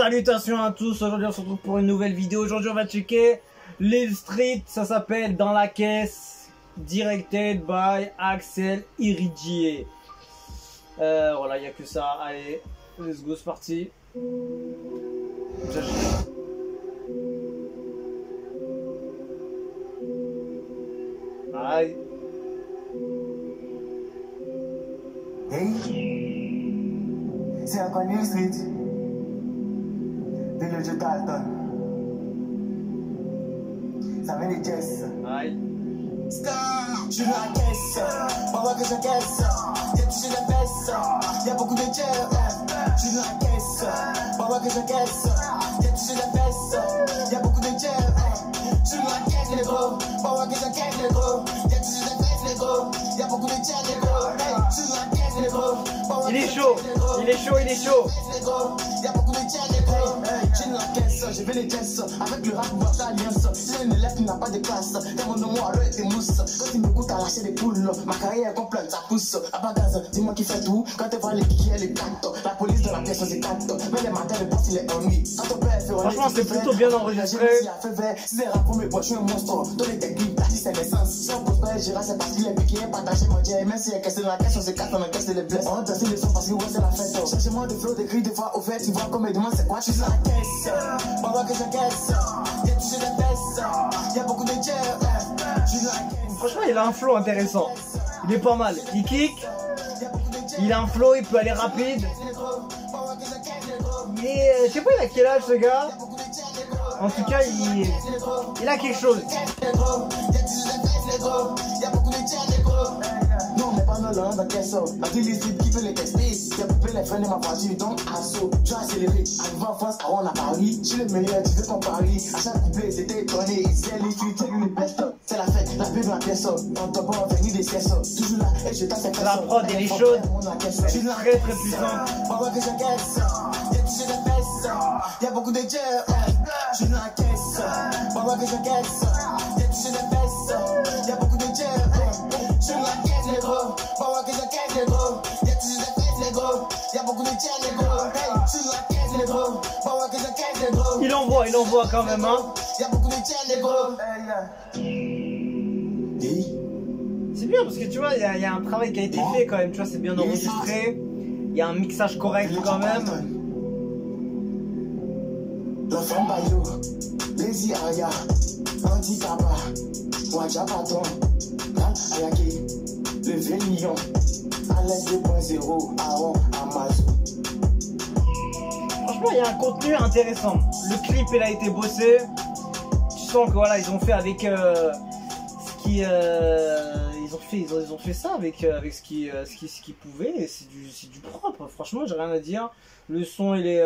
Salutations à tous, aujourd'hui on se retrouve pour une nouvelle vidéo. Aujourd'hui on va checker Lil Street, ça s'appelle Dans la caisse, directed by Axel Iridier. Euh, voilà, il n'y a que ça. Allez, let's go, c'est parti. Aïe. C'est encore New Street? Le Dalton. Ça vient des Jess. Aïe. Je suis dans la caisse, pendant que j'encaisse. Y'a touché la baisse, y'a beaucoup de jets. Je la caisse, pendant que j'encaisse. Y'a touché la baisse, y'a beaucoup de jets. Je la caisse, les gros, pendant que j'encaisse, les gros. Y'a touché la baisse, les gros, y'a beaucoup de jets, les gros. Je la caisse, les gros, Il est chaud, il est chaud, il est chaud. y'a beaucoup de jets, les gros. Je caisse, fait les jets. Avec le rap, voir ta alliance. Si un élève qui n'a pas de classe, t'es mon nom, alors et tes mousses. Quand il me coûte à lâcher des poules, ma carrière est complète, ça pousse. À bagage, dis-moi qui fait tout. Quand tu vois les kiki, elle est cante. La police dans la pièce, c'est cante. Mais les matins, le boss, il est ennuyé. Quand ton père fait Franchement, c'est plutôt bien enregistré. Si c'est rap pour mes poches, je suis un monstre. Dans les techniques, la c'est l'essence. Si on pose pas les gérants, c'est parce qu'il est piqué. Partagé mon dieu, même si a cassé dans la caisse, on se casse, on encaisse les blesses. On danse les sons parce que ouais, c'est la fête. Changement de flow, de cris, de voix au fait. Tu vois comme demande, c'est quoi? Je suis la caisse. Franchement, il a un flow intéressant. Il est pas mal. Il kick, il a un flow, il peut aller rapide. Est, euh, je sais pas, il a quel âge ce gars? En tout cas, il, il a quelque chose. Dans dans caisse. La téléstrip qui fait les tester. J'ai coupé les freins de ma voiture, donc assaut. Je vais accélérer. Arrivé en France, avant on a Paris. Je suis le meilleur, tu veux qu'on parie. À chaque couplet, c'était étonné. C'est les suites, c'est lui le best. C'est la fête, la paix dans la pièce. Dans ton bon, venu des siestes. Toujours là, et je t'assèque La prod, elle est chaude. Je suis Très, très puissante. Pendant que j'encaisse, y'a touché la baisse. Y'a beaucoup de jets. Je suis dans la caisse. Que j'encaisse, y'a touché la baisse. Il envoie, il envoie quand même, hein. C'est bien parce que tu vois, il y, a- un travail qui a été fait quand même. Tu vois, c'est bien enregistré. Il y a un mixage correct quand même. Le Alex 2.0, Aaron Amazon. Franchement, il y a un contenu intéressant. Le clip, il a été bossé. Tu sens que voilà, ils ont fait avec euh, ce qui, euh, ils ont fait, ils ont, ils ont fait ça avec euh, avec ce qui, euh, ce qui, ce qu'ils pouvaient. C'est du, du propre. Franchement, j'ai rien à dire. Le son, il est,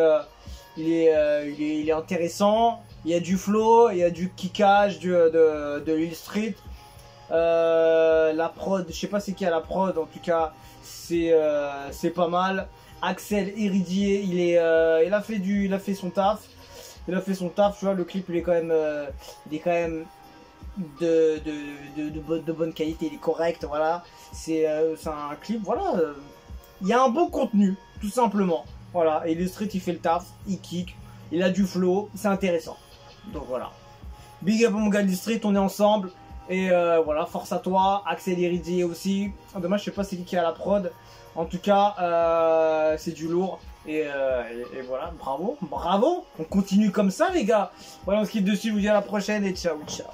il est, il est, intéressant. Il y a du flow, il y a du kickage du, de, de Lil Street. Euh, la prod, je sais pas c'est qui a la prod, en tout cas, c'est euh, pas mal. Axel Iridier, il est, euh, il a fait du, il a fait son taf. Il a fait son taf, tu vois, le clip il est quand même, il est quand même de, de, de, bonne- qualité, il est correct, voilà. C'est un clip, voilà. Il y a un bon contenu, tout simplement. Voilà, et le street il fait le taf, il kick, il a du flow, c'est intéressant. Donc voilà. Big up mon gars du street, on est ensemble. Et euh, voilà, force à toi, Axel aussi. Dommage, je sais pas c'est qui qui a la prod. En tout cas, euh, c'est du lourd. Et, euh, et voilà, bravo, bravo. On continue comme ça, les gars. Voilà, on se quitte dessus. Je vous dis à la prochaine et ciao, ciao.